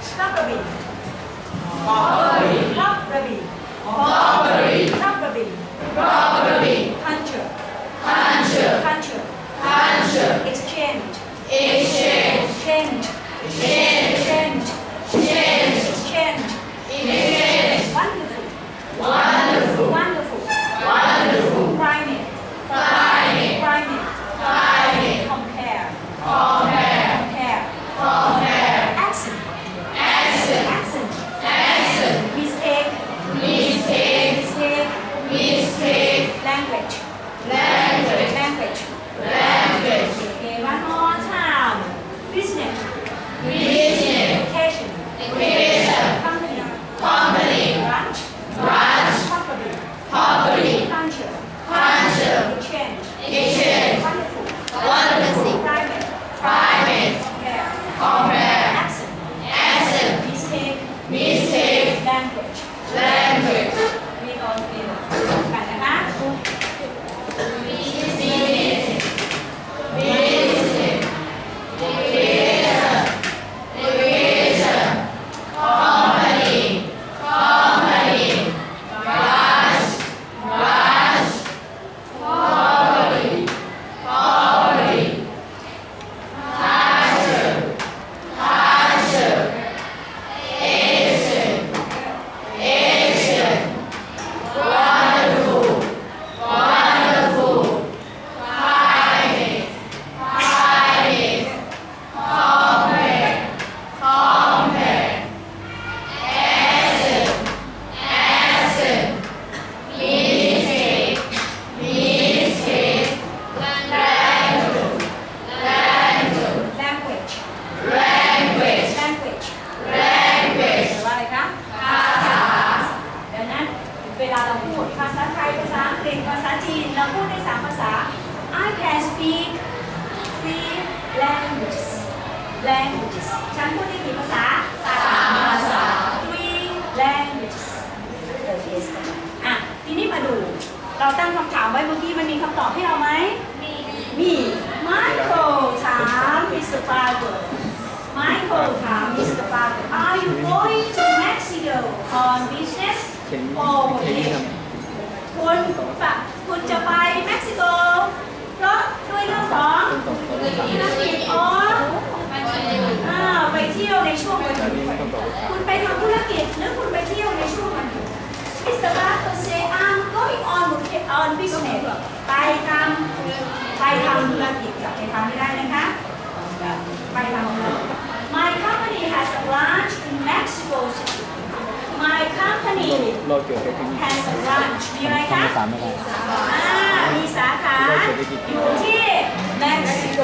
Stop a bit. Hobby. พูด ภาษาไทย ภาษาอังกฤษ ภาษาจีน เราพูดได้สามภาษา I can speak three languages languages ฉันพูดได้กี่ภาษาสามภาษา three languages เออ yes อะ ทีนี้มาดู เราตั้งคำถามไว้เมื่อกี้มันมีคำตอบให้เราไหม มี มี Michael ถาม Mister Parker Michael ถาม Mister Parker Are you going to Mexico on business เขียน or เขียนนี่ holiday คุณไปทำธุรกิจหรือคุณไปเที่ยวในช่วงวันหยุดมิสเตอร์บาร์เ say I'm going on on business ไปทำไปทำธุรกิจกับไปทำไม่ได้นะคะไปทำ My company has a branch in Mexico City My company has a branch มีอะไรทำคะมีสาขาอยู่ที่เม็กซิโก